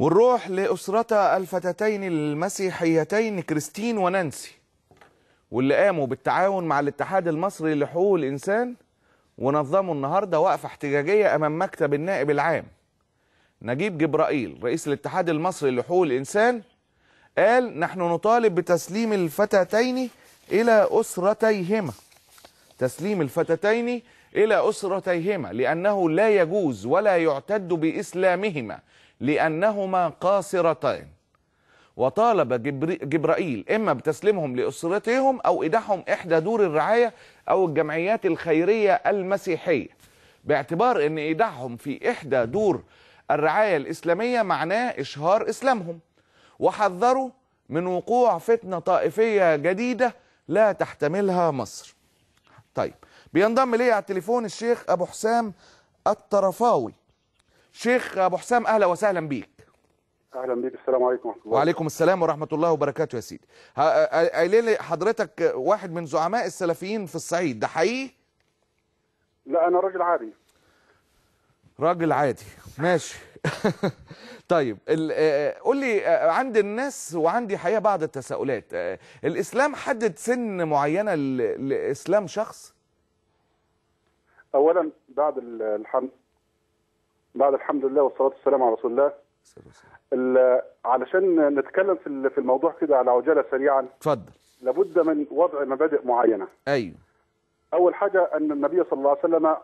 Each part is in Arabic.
ونروح لأسرتا الفتاتين المسيحيتين كريستين ونانسي واللي قاموا بالتعاون مع الاتحاد المصري لحقوق الإنسان ونظموا النهارده وقفة احتجاجية أمام مكتب النائب العام. نجيب جبرائيل رئيس الاتحاد المصري لحقوق الإنسان قال نحن نطالب بتسليم الفتاتين إلى أسرتيهما. تسليم الفتاتين إلى أسرتيهما لأنه لا يجوز ولا يعتد بإسلامهما. لأنهما قاصرتان وطالب جبر- جبرائيل إما بتسليمهم لأسرتهم أو إيداعهم إحدى دور الرعاية أو الجمعيات الخيرية المسيحية باعتبار أن إيداعهم في إحدى دور الرعاية الإسلامية معناه إشهار إسلامهم. وحذروا من وقوع فتنة طائفية جديدة لا تحتملها مصر. طيب بينضم لي على التليفون الشيخ أبو حسام الطرفاوي. شيخ أبو حسام أهلا وسهلا بيك. أهلا بيك السلام عليكم ورحمة الله. وعليكم السلام ورحمة الله وبركاته يا سيدي. ه- قايل لي حضرتك واحد من زعماء السلفيين في الصعيد ده حقيقي؟ لا أنا راجل عادي. راجل عادي ماشي. طيب قول لي عند الناس وعندي حقيقة بعض التساؤلات. الإسلام حدد سن معينة لإسلام شخص؟ اولا بعد ال- الحمد بعد الحمد لله والصلاة والسلام على رسول الله. ال- علشان نتكلم في في الموضوع كده على عجالة سريعا. اتفضل. لابد من وضع مبادئ معينة. أيوه. أول حاجة أن النبي صلى الله عليه وسلم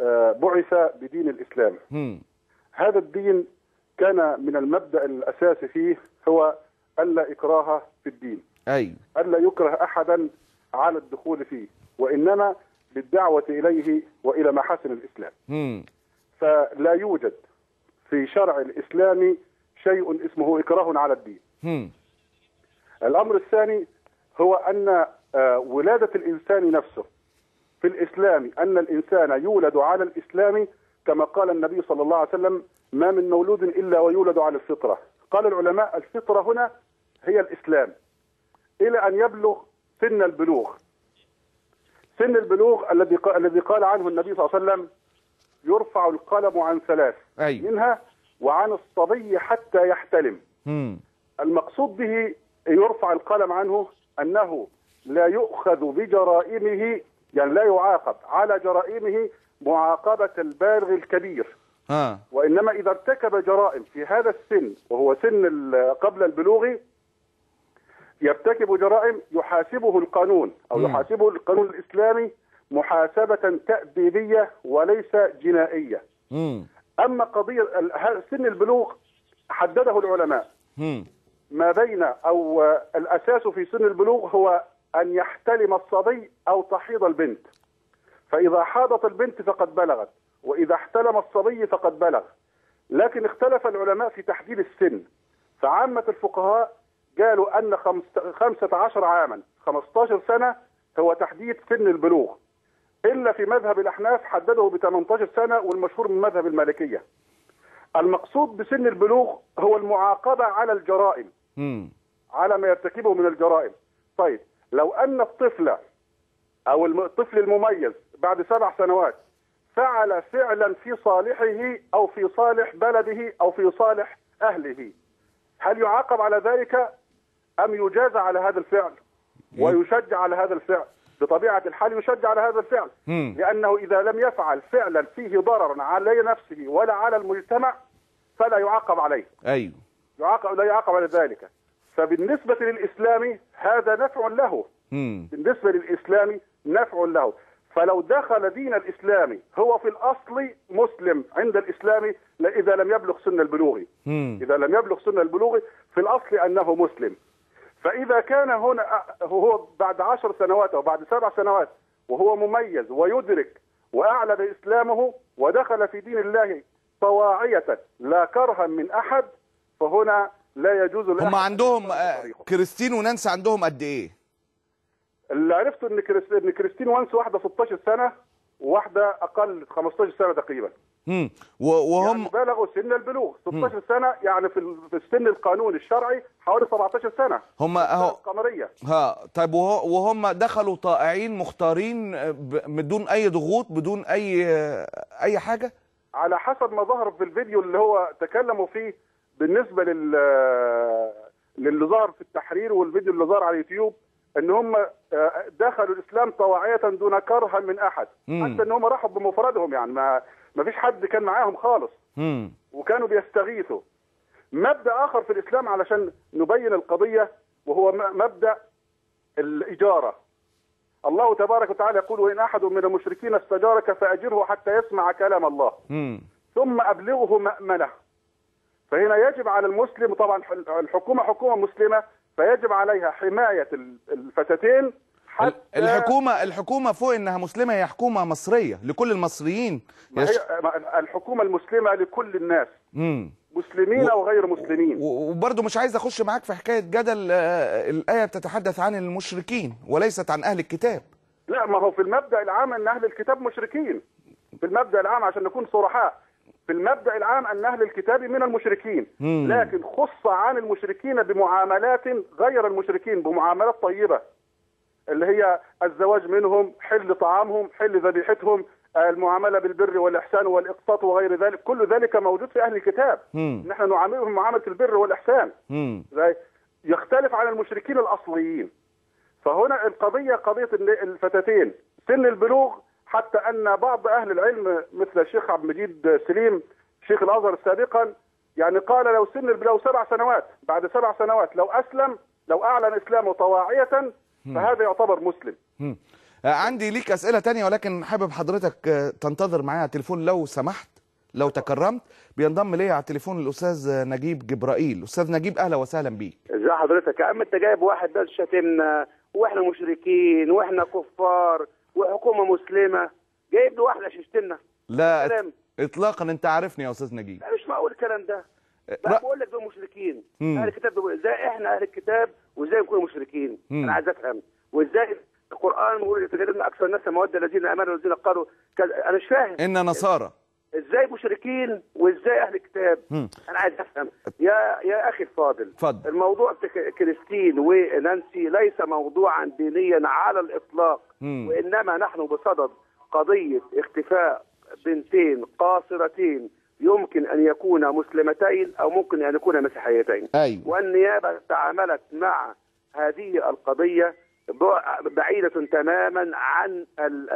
آه، بعث بدين الإسلام. هم. هذا الدين كان من المبدأ الأساسي فيه هو الا إكراه في الدين. أيوه. ألا يكره أحدا على الدخول فيه. وإنما بالدعوة إليه وإلى محاسن الإسلام. هم. فلا يوجد في شرع الإسلام شيء اسمه إكراه على الدين. هم. الأمر الثاني هو أن آه، ولادة الإنسان نفسه في الإسلام أن الإنسان يولد على الإسلام كما قال النبي صلى الله عليه وسلم ما من مولود إلا ويولد على الفطرة. قال العلماء الفطرة هنا هي الإسلام إلى أن يبلغ سن البلوغ. سن البلوغ الذي الذي قال عنه النبي صلى الله عليه وسلم يرفع القلم عن ثلاث أيوة. منها وعن الصبي حتى يحتلم هم المقصود به يرفع القلم عنه أنه لا يؤخذ بجرائمه يعني لا يعاقب على جرائمه معاقبة البالغ الكبير ها وإنما إذا ارتكب جرائم في هذا السن وهو سن قبل البلوغ يرتكب جرائم يحاسبه القانون أو مم. يحاسبه القانون الإسلامي محاسبة تأديبية وليس قضية ال- ه- سن البلوغ؟ حدده العلماء. ما بين أو آه، الأساس في سن البلوغ هو أن يحتلم الصبي أو تحيض البنت. فإذا حاضت البنت فقد بلغت وإذا احتلم الصبي فقد بلغ. لكن اختلف العلماء في تحديد السن. فعامة الفقهاء قالوا أن خمسة- خمسة عشر عاما 15 سنة هو تحديد سن البلوغ. إلا في مذهب الأحناف حدده ب 18 سنة والمشهور من مذهب المالكية. المقصود بسن البلوغ هو المعاقبة على الجرائم. هم على ما يرتكبه من الجرائم. طيب لو أن الطفل أو الم- الطفل المميز بعد سبع سنوات فعل فعلا في صالحه أو في صالح بلده أو في صالح أهله هل يعاقب على ذلك أم يجازى على هذا الفعل؟ ويشجع على هذا الفعل. بطبيعة الحال يشجع على هذا الفعل. مم. لأنه إذا لم يفعل فعلا فيه ضررا على نفسه ولا على المجتمع فلا يعاقب عليه. أيوه. يعاقب لا يعاقب على ذلك. فبالنسبة للإسلام هذا نفع له. هم بالنسبة للإسلام نفع له. فلو دخل دين الإسلام هو في الأصل مسلم عند الإسلام لا- إذا لم يبلغ سن البلوغ. إذا لم يبلغ سن البلوغ في الأصل أنه مسلم. فإذا كان هنا هو بعد عشر سنوات أو بعد سبع سنوات وهو مميز ويدرك وأعلن إسلامه ودخل في دين الله طواعية لا كرها من أحد فهنا لا يجوز هم عندهم آه،. كريستين ونانسي عندهم قد إيه اللي عرفته إن كريستين وانس واحدة 16 سنة وواحده أقل 15 سنة تقريبا و- وهم يعني بلغوا سن البلوغ. 16 سنة يعني في ال- في السن القانوني الشرعي حوالي 17 سنة. هم أهو القمريه ها طيب وهو وهم دخلوا طائعين مختارين آه، بدون أي ضغوط بدون أي آه، أي حاجة؟ على حسب ما ظهر في الفيديو اللي هو تكلموا فيه بالنسبة لل للي ظهر في التحرير والفيديو اللي ظهر على اليوتيوب إن هم آه، دخلوا الإسلام طواعية دون كرها من أحد. مم. حتى إن هم راحوا بمفردهم يعني ما ما فيش حد كان معاهم خالص. وكانوا بيستغيثوا. مبدأ آخر في الإسلام علشان نبين القضية وهو مبدأ الإجارة. الله تبارك وتعالى يقول وإن أحد من المشركين استجارك فأجره حتى يسمع كلام الله. ثم أبلغه مأمنه. فهنا يجب على المسلم طبعا الحكومة حكومة مسلمة فيجب عليها حماية ال- الفتاتين حتى الحكومة الحكومة فوق إنها مسلمة هي حكومة مصرية لكل المصريين. ما. هي الحكومة المسلمة لكل الناس. مم. مسلمين و- أو غير مسلمين. وبرضه مش عايز أخش معاك في حكاية جدل آه، الآية بتتحدث عن المشركين وليست عن أهل الكتاب. لا ما هو في المبدأ العام أن أهل الكتاب مشركين. في المبدأ العام عشان نكون صرحاء. في المبدأ العام أن أهل الكتاب من المشركين. مم. لكن خص عن المشركين بمعاملات غير المشركين بمعاملات طيبة. اللي هي الزواج منهم حل طعامهم حل ذبيحتهم آه، المعاملة بالبر والإحسان والإقساط وغير ذلك. كل ذلك موجود في أهل الكتاب. نحن نعاملهم معاملة البر والإحسان. يختلف عن المشركين الأصليين. فهنا القضية قضية الفتاتين سن البلوغ حتى أن بعض أهل العلم مثل الشيخ عبد المجيد سليم شيخ الأزهر سابقا يعني قال لو سن لو سبع سنوات بعد سبع سنوات لو أسلم لو أعلن إسلامه طواعية فهذا يعتبر مسلم. آه، عندي ليك أسئلة تانية ولكن حابب حضرتك آه، تنتظر معايا على التليفون لو سمحت لو تكرمت. بينضم لي على التليفون الأستاذ آه، نجيب جبرائيل. أستاذ نجيب أهلا وسهلا بيك. ازي حضرتك يا عم أنت جايب واحد ده شتمنا وإحنا مشركين وإحنا كفار وحكومة مسلمة جايب له واحدة شتمنا لا كلام. إطلاقا أنت عارفني يا أستاذ نجيب. لا مش معقول الكلام ده. رأ- بقول لك دول مشركين. أهل الكتاب دول إزاي إحنا أهل الكتاب وإزاي نكون مشركين مم. أنا عايز أفهم وإزاي القرآن بيقول يتجادلنا أكثر الناس موده الذين آمنوا والذين قالوا أنا مش فاهم إن نصارى إزاي مشركين وإزاي أهل الكتاب. أنا عايز أفهم يا يا أخي الفاضل اتفضل. الموضوع كريستين ونانسي ليس موضوعا دينيا على الإطلاق مم. وإنما نحن بصدد قضية اختفاء بنتين قاصرتين يمكن أن يكونا مسلمتين أو ممكن أن يكونا مسيحيتين. أيوة. والنيابة تعاملت مع هذه القضية ب- بعيدة تماما عن ال-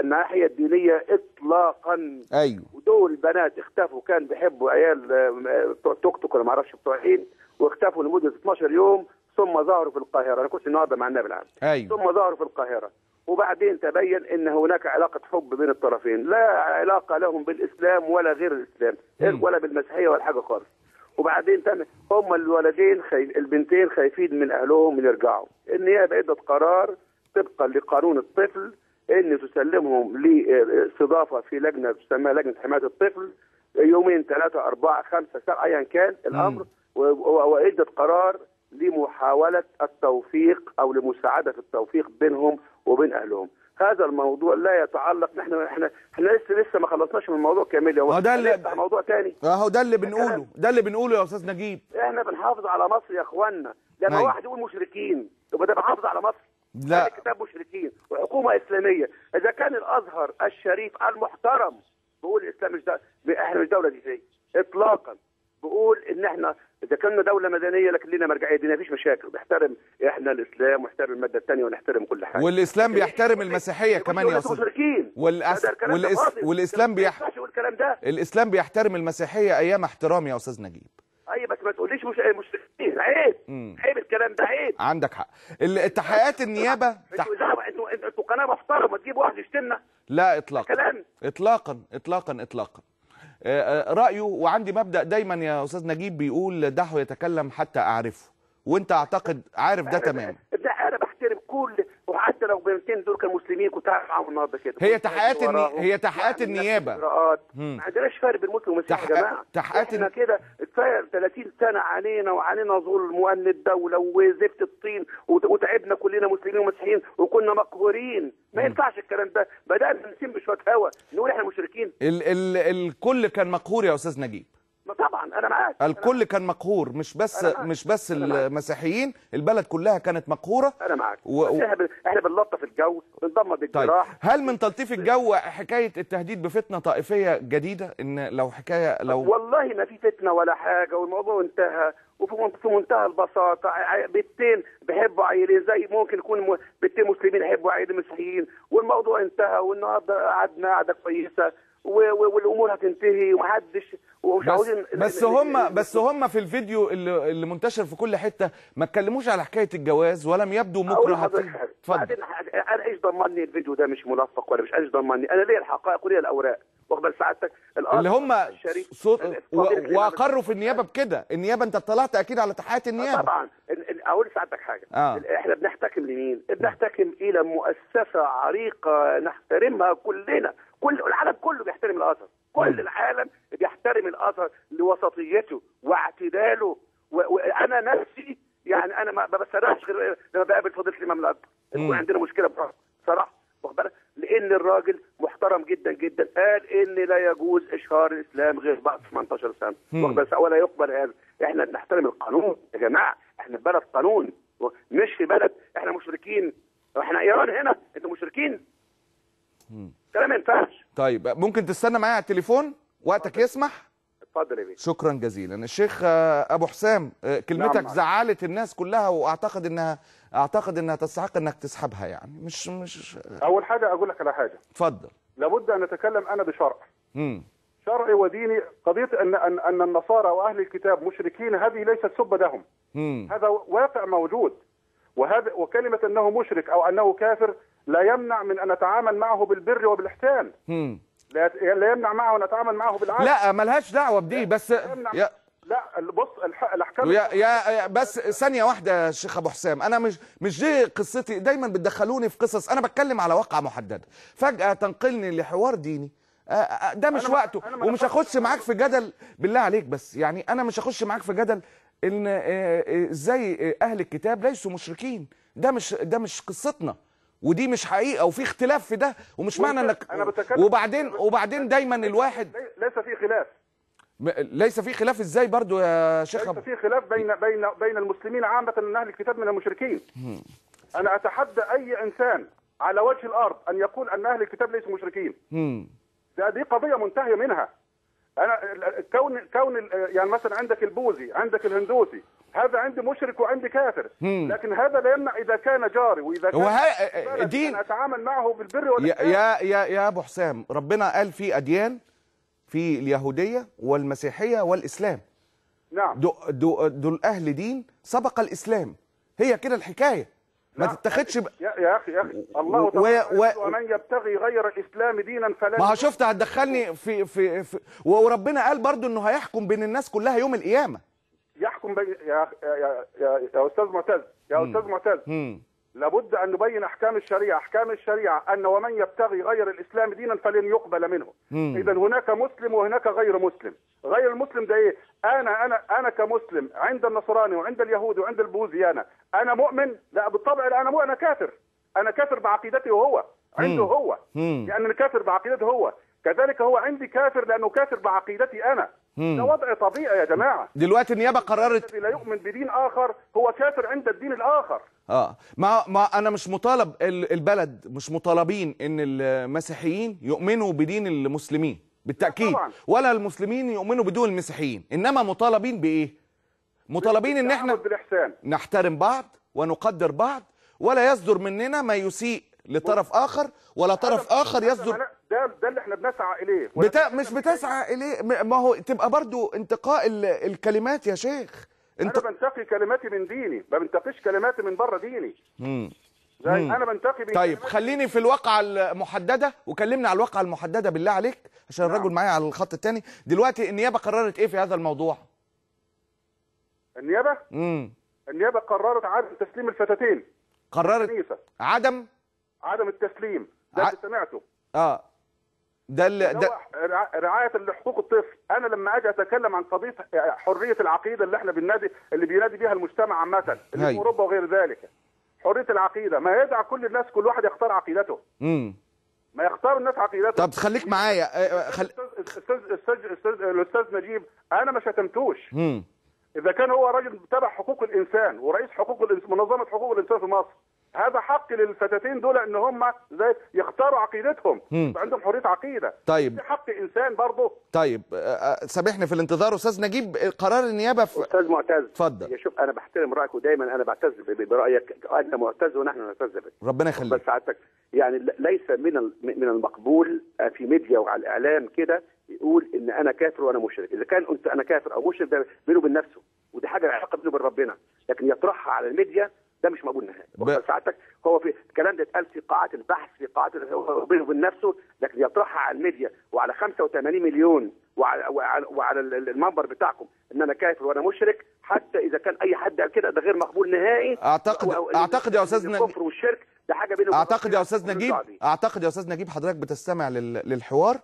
الناحية الدينية اطلاقا. أيوة. ودول بنات اختفوا كان بيحبوا عيال آه، توك توك ولا ما أعرفش بتوع إيه واختفوا لمدة 12 يوم ثم ظهروا في القاهرة. أنا كنت النهارده مع النبي العام. أيوة. ثم ظهروا في القاهرة. وبعدين تبين إن هناك علاقة حب بين الطرفين. لا علاقة لهم بالإسلام ولا غير الإسلام مم. ولا بالمسيحية ولا حاجة خالص. وبعدين تم هم الولدين خي... البنتين خايفين من أهلهم من يرجعوا. النيابه ادت قرار طبقا لقانون الطفل إن تسلمهم لإستضافة في لجنة تسمى لجنة حماية الطفل يومين ثلاثة أربعة خمسة سبعة ايا كان الأمر. و- وادت قرار لمحاولة التوفيق أو لمساعدة في التوفيق بينهم وبين أهلهم. هذا الموضوع لا يتعلق نحن إحنا إحنا لسه لسه ما خلصناش من الموضوع كامل ما ده اللي- موضوع تاني؟ أهو ده اللي بنقوله. ده اللي بنقوله يا أستاذ نجيب. إحنا بنحافظ على مصر يا اخوانا لما أيوة. واحد يقول مشركين يبقى ده بيحافظ على مصر. لا. كتاب مشركين. وحكومة إسلامية. إذا كان الأزهر الشريف المحترم بيقول الإسلام مش ده إحنا مش دولة دينيه اطلاقا. بقول إن إحنا إذا كنا دولة مدنية لكن لنا مرجعية دينية مفيش مشاكل. بنحترم إحنا الإسلام ونحترم المادة الثانية ونحترم كل حاجة. والإسلام بيحترم المسيحية كمان يا أستاذ. والأس... والإس... والإسلام بيح... الإسلام بيحترم المسيحية أيام احترام يا أستاذ نجيب. اي بس ما تقوليش مش مشركين. عيب. مم. عيب الكلام ده عيب. عندك حق. ال- التحقيقات النيابة تح... أنتوا أنتوا إنتوا قناة محترمة تجيبوا واحد يشتمنا. لا اطلاقا. كلام. اطلاقا اطلاقا اطلاقا. رأيه وعندي مبدأ دايما يا أستاذ نجيب بيقول دعه يتكلم حتى أعرفه وأنت أعتقد عارف ده تمام ده أنا بحترم كل لو بنتين دول كانوا مسلمين كنت هعمل معاهم النهارده كده. هي تحقيقات هي تحقيقات. الإجراءات. مم. ما عندناش فرق بين مسلم ومسيحي تحقيق- يا جماعة. تحقيقات إحنا كده كفايه 30 سنة عانينا وعانينا ظلم وامن الدولة وزفت الطين وت- وتعبنا كلنا مسلمين ومسيحيين وكنا مقهورين. ما ينفعش الكلام ده. بدأنا نسيم بشويه هوا نقول إحنا مشركين. ال ال الكل كان مقهور يا أستاذ نجيب. ما طبعا أنا معاك أنا الكل كان مقهور مش بس أنا. مش بس أنا. المسيحيين البلد كلها كانت مقهورة. أنا معاك. و- إحنا بن- إحنا بنلطف الجو بنضمد طيب الجراح. هل من تلطيف الجو حكاية التهديد بفتنة طائفية جديدة؟ إن لو حكاية لو والله ما في فتنة ولا حاجة والموضوع انتهى وفي من- في منتهى البساطة بنتين بيحبوا عيلين زي ممكن يكون بنتين مسلمين يحبوا عيلين مسيحيين والموضوع انتهى والنهاردة قعدنا قعدة كويسة. والأمور هتنتهي ومحدش ومش بس, عاوزين بس هم بس هم في الفيديو اللي, اللي منتشر في كل حتة ما اتكلموش على حكاية الجواز ولم يبدو حاجة. اتفضل. أنا إيش ضمني الفيديو ده مش ملفق ولا مش إيش ضمني؟ أنا ليا الحقائق وليا الأوراق. واخد بال سعادتك اللي هم صوت وأقروا في النيابة بكده. النيابة أنت اطلعت أكيد على تحقيقات آه النيابه طبعا. ال- ال- أقول لسعادتك حاجة. آه. إحنا بنحتكم لمين؟ بنحتكم إلى مؤسسة عريقة نحترمها كلنا. كل العالم كله بيحترم الازهر كل العالم بيحترم الازهر لوسطيته واعتداله. وأنا نفسي يعني أنا ما بسرحش غير لما بقابل فضيلة الإمام الاكبر عندنا مشكلة بصراحة. صراحة واخد بالك؟ لأن الراجل محترم جدا جدا. قال إن لا يجوز إشهار الإسلام غير بعد 18 سنة. واخد بالك؟ ولا يقبل هذا. إحنا بنحترم القانون يا جماعة. إحنا في بلد قانون. مش في بلد إحنا مشركين. إحنا إيران هنا. إنتوا مشركين. كلام ما ينفعش. طيب ممكن تستنى معايا على التليفون؟ وقتك يسمح؟ اتفضل يا بيه. شكرا جزيلا. الشيخ آه، أبو حسام آه، كلمتك نعم. زعلت الناس كلها وأعتقد إنها أعتقد إنها تستحق إنك تسحبها يعني. مش مش أول حاجة أقول لك على حاجة. اتفضل. لابد أن نتكلم أنا بشرع. امم شرعي وديني قضية أن أن أن النصارى وأهل الكتاب مشركين هذه ليست سب لهم هذا واقع موجود. وهذا وكلمة أنه مشرك أو أنه كافر لا يمنع من أن نتعامل معه بالبر وبالإحسان. لا لا يمنع معه أن نتعامل معه بالعدل. لا ملهاش دعوة بدي بس يا لا بص الأحكام يا يا بس ثانية واحدة يا شيخ أبو حسام. أنا مش مش دي قصتي. دايما بتدخلوني في قصص. أنا بتكلم على واقعة محددة فجأة تنقلني لحوار ديني. آه، آه، ده مش أنا وقته. أنا ومش هخش معاك في جدل. بالله عليك بس. يعني أنا مش هخش معاك في جدل إن آه، آه، أهل الكتاب ليسوا مشركين. ده مش ده مش قصتنا. ودي مش حقيقة وفي اختلاف في ده ومش معنى إنك أنا وبعدين وبعدين دايما الواحد لي- ليس في خلاف ليس في خلاف إزاي برضو يا شيخ ليس في خلاف بين بين بين المسلمين عامة ان أهل الكتاب من المشركين. أنا أتحدى أي إنسان على وجه الأرض أن يقول أن أهل الكتاب ليسوا مشركين. ده دي قضية منتهية منها. أنا كون كون يعني مثلا عندك البوذي، عندك الهندوسي، هذا عندي مشرك وعندي كافر، مم. لكن هذا لا يمنع إذا كان جاري وإذا كان وهي- بلد دين- أن أتعامل معه بالبر يا والإحسان. يا يا يا أبو حسام ربنا قال في أديان في اليهودية والمسيحية والإسلام. نعم. دو دو دول أهل دين سبق الإسلام. هي كده الحكاية. ما نعم. تتاخدش ب... يا يا أخي يا أخي. الله و- و- ومن يبتغي غير الإسلام دينا فلن ما شفت هتدخلني في في, في وربنا قال برضو إنه هيحكم بين الناس كلها يوم القيامة. يحكم بين يا يا يا, يا أستاذ معتز يا أستاذ معتز. لابد أن نبين أحكام الشريعة، أحكام الشريعة أن ومن يبتغي غير الإسلام دينا فلن يقبل منه. اذا هناك مسلم وهناك غير مسلم. غير المسلم ده إيه؟ أنا أنا أنا كمسلم عند النصراني وعند اليهود وعند البوذي أنا أنا مؤمن؟ لا بالطبع لا أنا مو أنا كافر. أنا كافر بعقيدته هو عنده. هو مم. لأن كافر بعقيدته هو كذلك هو عندي كافر لأنه كافر بعقيدتي أنا مم. ده وضع طبيعي يا جماعة دلوقتي النيابة قررت الذي لا يؤمن بدين آخر هو كافر عند الدين الآخر آه. ما ما أنا مش مطالب ال- البلد مش مطالبين إن المسيحيين يؤمنوا بدين المسلمين بالتأكيد. طبعاً. ولا المسلمين يؤمنوا بدين المسيحيين. إنما مطالبين بإيه؟ مطالبين إن إحنا بالإحسان. نحترم بعض ونقدر بعض ولا يصدر مننا ما يسيء لطرف آخر ولا طرف آخر يصدر ده ده اللي إحنا بنسعى إليه. بتا... مش بتسعى إليه ما هو تبقى برضو انتقاء ال- الكلمات يا شيخ. انت أنا بنتقي كلماتي من ديني ما بنتقيش كلماتي من بره ديني. مم. زي مم. أنا بنتقي من طيب خليني في الواقعة المحددة وكلمنا على الواقعة المحددة بالله عليك عشان نعم. الرجل معايا على الخط الثاني دلوقتي النيابة قررت إيه في هذا الموضوع؟ النيابة؟ امم النيابة قررت عدم تسليم الفتاتين. قررت عدم؟ عدم التسليم. ده ع- اللي سمعته. آه. ده اللي ده رعاية لحقوق الطفل. أنا لما أجي أتكلم عن قضيه حرية العقيدة اللي إحنا بننادي اللي بينادي بيها المجتمع عامة اللي. في أوروبا وغير ذلك. حرية العقيدة. ما يدع كل الناس كل واحد يختار عقيدته. امم ما يختاروا الناس عقيدتهم طب خليك معايا آه، آه، خل... أستاذ أستاذ أستاذ الأستاذ نجيب أنا ما شتمتوش. مم. إذا كان هو راجل تبع حقوق الإنسان ورئيس حقوق الانسان منظمة حقوق الإنسان في مصر هذا حق للفتاتين دول ان هم زي يختاروا عقيدتهم. عندهم حرية عقيدة. طيب. دي حق إنسان برضه. طيب آه، آه، سامحني في الانتظار. أستاذ نجيب آه، قرار النيابة في أستاذ معتز. اتفضل. يا شوف أنا بحترم رأيك ودايما أنا بعتز برأيك. أنت معتز ونحن نعتز بك. ربنا بس يخليك سعادتك. يعني ل- ليس من ال- من المقبول في ميديا وعلى الإعلام كده يقول إن أنا كافر وأنا مشرك. إذا كان قلت أنا كافر أو مشرك ده بينه وبين نفسه. ودي حاجة علاقة بينه وبين ربنا. لكن يطرحها على الميديا ده مش مقبول نهائي. ب- سعادتك. هو في الكلام ده اتقال في قاعات البحث في قاعات بينه وبين نفسه لكن يطرحها على الميديا وعلى 85 مليون وعلى وعلى, وعلى ال- المنبر بتاعكم إن أنا كافر وأنا مشرك حتى إذا كان أي حد قال كده ده غير مقبول نهائي. و- و- أعتقد يا نجيب- الكفر والشرك ده حاجة بينه وبين أعتقد يا أستاذ نجيب. أعتقد يا أستاذ نجيب حضرتك بتستمع لل- للحوار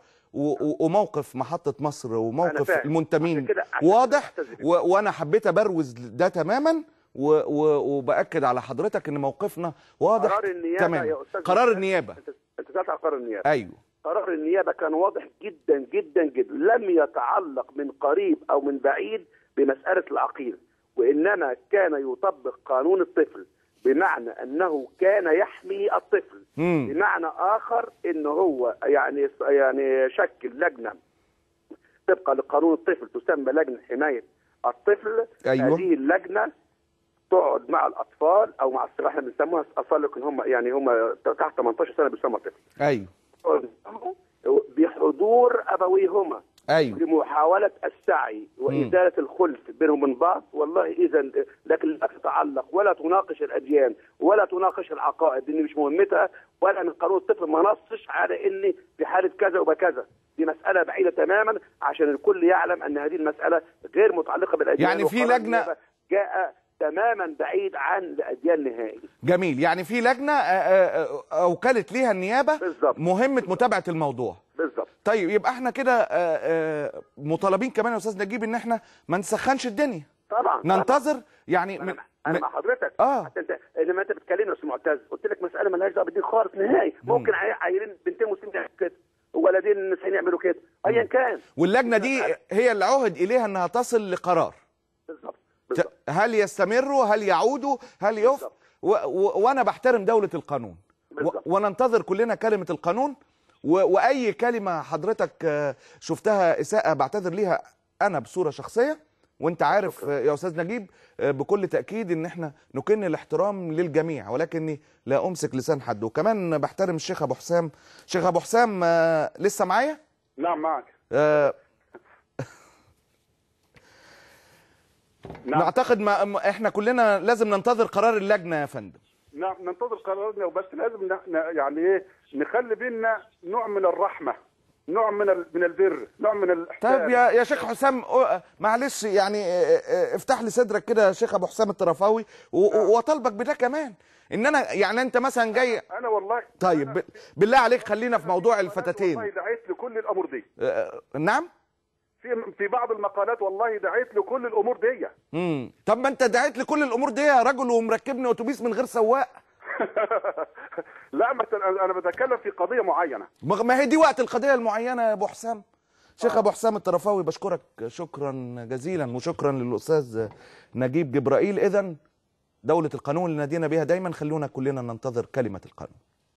وموقف محطة مصر وموقف. المنتمين. واضح؟ وأنا حبيت أبروز ده تماما. وبأكد على حضرتك إن موقفنا واضح قرار النيابة تماما. يا أستاذ قرار النيابة. أنت سالت على قرار النيابة؟ أيوه. قرار النيابة كان واضح جدا جدا جدا. لم يتعلق من قريب أو من بعيد بمسألة العقيده وإنما كان يطبق قانون الطفل بمعنى أنه كان يحمي الطفل. مم. بمعنى آخر إن هو يعني يعني شكل لجنة طبقا لقانون الطفل تسمى لجنة حماية الطفل. أيوة. هذه اللجنة تقعد مع الأطفال أو مع الصغار إحنا بنسموها اطفال لكن هم يعني هم تحت 18 سنة بيسموا طفل. أيوه. بحضور أبويهما. أيوه. لمحاولة السعي وإزالة الخلف بينهم من بعض. والله إذا لكن لا تتعلق ولا تناقش الأديان ولا تناقش العقائد دي مش مهمتها ولا من قانون الطفل ما نصش على إن في حالة كذا وبكذا. دي مسألة بعيدة تماما عشان الكل يعلم أن هذه المسألة غير متعلقة بالأديان يعني في النيابة جاء تماما بعيد عن الأديان نهائي جميل. يعني في لجنة آه، آه، آه، أوكلت ليها النيابة. بالظبط. مهمة متابعة الموضوع. بالظبط. طيب يبقى إحنا كده مطالبين كمان يا أستاذ نجيب إن إحنا ما نسخنش الدنيا. طبعا. ننتظر يعني أنا من أنا مع حضرتك. آه. حتى أنت لما أنت بتكلمني يا أستاذ معتز قلت لك مسألة مالهاش دعوة بالدين خالص نهائي. ممكن عيلين بنتين مسلمين يعملوا كده. وولدين مسيحيين يعملوا كده. ايا كان. واللجنة دي هي اللي عهد إليها إنها تصل لقرار. بالظبط هل يستمروا هل يعودوا هل يف بالظبط. و... و... وأنا بحترم دولة القانون. و... وننتظر كلنا كلمة القانون. و... وأي كلمة حضرتك آه، شفتها إساءة بعتذر ليها أنا بصورة شخصية. وأنت عارف آه، يا أستاذ نجيب آه، بكل تأكيد إن إحنا نكن الاحترام للجميع. ولكني لا أمسك لسان حد. وكمان بحترم الشيخ أبو حسام. شيخ أبو حسام لسه معايا؟ نعم معك. آه، نعم. نعتقد ما إحنا كلنا لازم ننتظر قرار اللجنة يا فندم. نعم ننتظر قرارنا وبس لازم يعني إيه نخلي بينا نوع من الرحمة نوع من ال- من البر نوع من الاحسان طيب يا يا شيخ حسام معلش يعني أه، أه، افتح لي صدرك كده يا شيخ أبو حسام الطرفاوي و- و- وطالبك بده كمان. إن أنا يعني أنت مثلا جاي أنا والله طيب بالله عليك خلينا في موضوع والله الفتاتين دعيت لكل الأمور دي. أه، نعم؟ في في بعض المقالات والله دعيت لكل الأمور دي. امم طب ما انت دعيت لكل الأمور دي يا رجل ومركبني أتوبيس من غير سواق. لا مثلا أنا بتكلم في قضية معينة. ما ما هي دي وقت القضية المعينة يا أبو حسام؟ شيخ أبو حسام الطرفاوي بشكرك شكرا جزيلا وشكرا للأستاذ نجيب جبرائيل. اذا دولة القانون اللي نادينا بها دايما خلونا كلنا ننتظر كلمة القانون.